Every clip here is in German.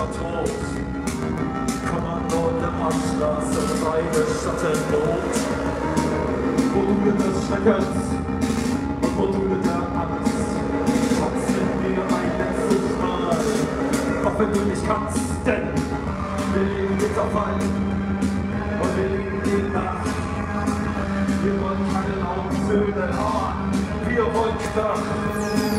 Matrot. Kommando der Marschstraße, seine du mit der Schreckens und wo du mit der Angst. Tanzen wir ein letztes Mal, auch wenn du nicht kannst, denn wir leben mit auf Wald und wir leben die Nacht. Wir wollen keine lauten Söhne, wir wollen Kraft.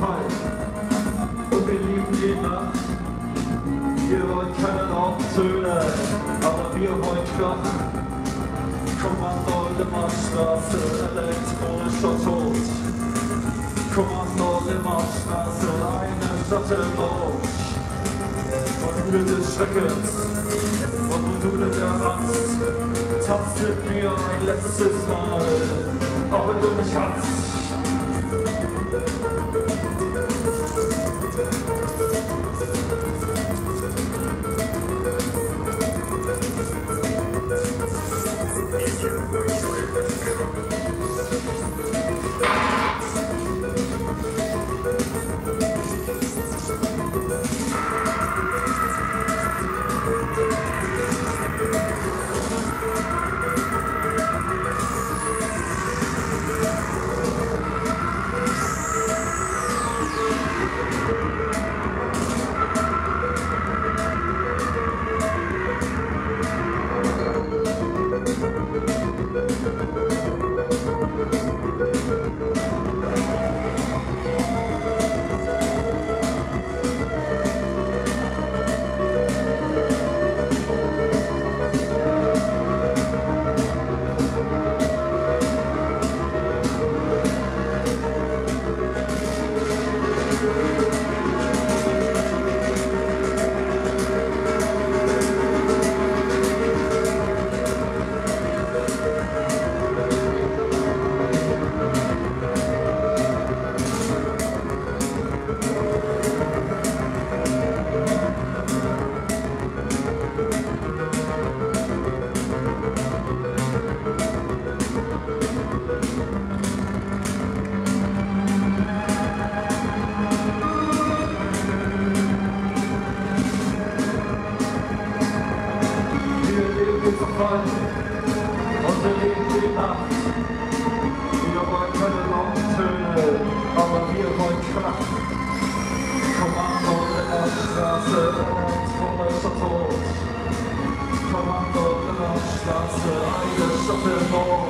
Zeit und wir lieben die Nacht. Wir wollen keine Rauchtöne, aber wir wollen Krach. Kommando Limmerstraße, elektronischer Tod. Kommando Limmerstraße, eine Shuttle-Boot. Und Müde des Schreckens und Module der Angst. Mit mir ein letztes Mal, auch wenn du mich kannst. Wir Fall und leben die Nacht. Wir wollen keine lauten Töne, aber wir wollen Krach. Kommando der Straße, elektronischer Tod. Kommando der Straße, eine Stadt im Nord.